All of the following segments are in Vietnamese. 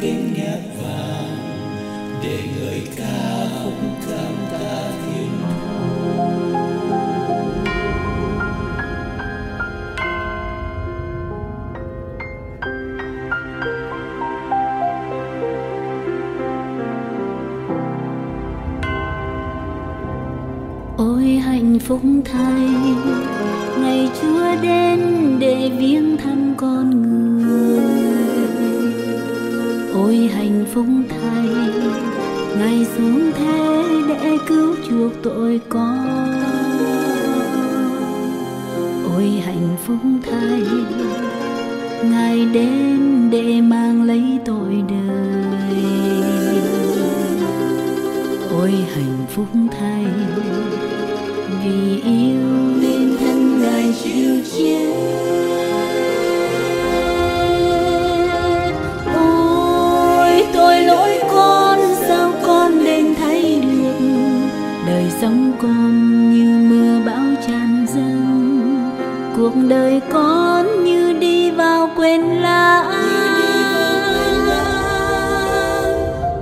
tiếng nhạc vàng để người ca khúc cảm ta thiên ôi, hạnh phúc thay, ngày chúa đến để viếng thăm con người ôi hạnh phúc thay. Ngài xuống thế để cứu chuộc tội con. Ôi hạnh phúc thay, ngài đến để mang lấy tội đời. Ôi hạnh phúc thay, vì yêu nên thân ngài chịu chết. Sống con như mưa bão tràn dâng, cuộc đời con như đi vào quên lãng.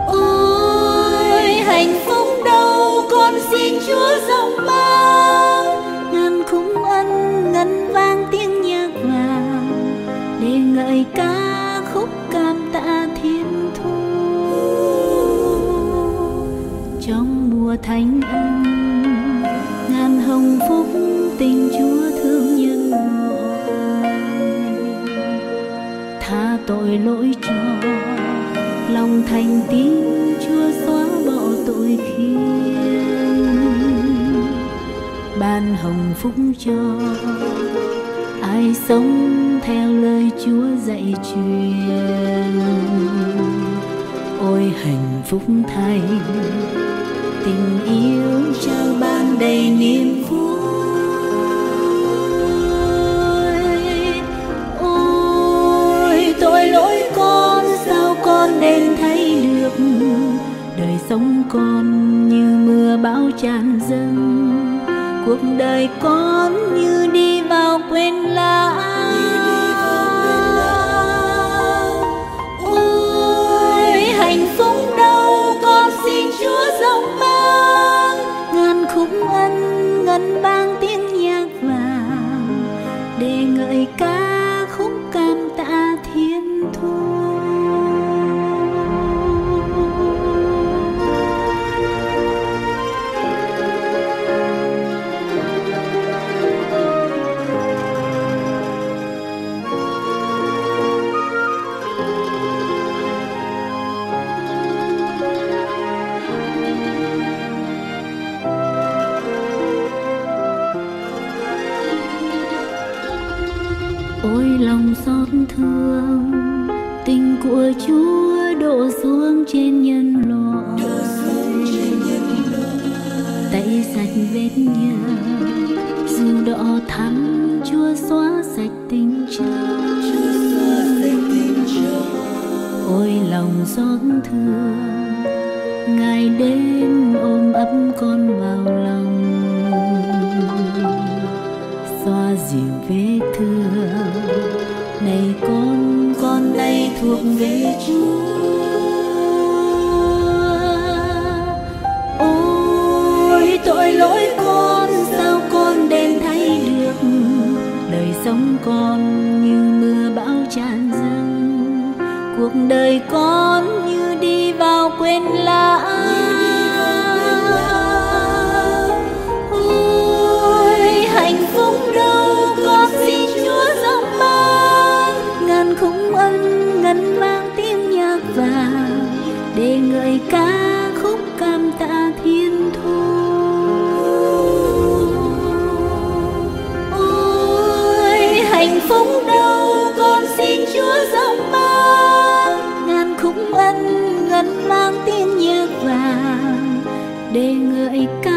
Ôi, hạnh phúc đâu, con xin chúa rộng ban ngàn khung ân ngân vang tiếng nhạc vàng, để ngợi ca khúc cảm tạ thiên thu. Trong mùa thánh ân ngàn phúc tình chúa thương nhân loại tha tội lỗi cho, lòng thành tín chúa xóa bỏ tội khiên. Ban hồng phúc cho, ai sống theo lời chúa dạy truyền. Ôi hạnh phúc thay, tình yêu trao ban đầy niềm đời sống con như mưa bão tràn dâng cuộc đời con như đi thương. Tình của chúa đổ xuống trên nhân loại. Tay sạch vết nhơ. Dù đỏ thắm. Chúa xóa sạch tình trời ôi lòng xót thương. Ngài đến ôm ấp con vào lòng. Xoa dịu vết thương này con con nay thuộc về chúa. Ôi tội lỗi con. Ngân ngân mang tiếng như vàng để ngợi ca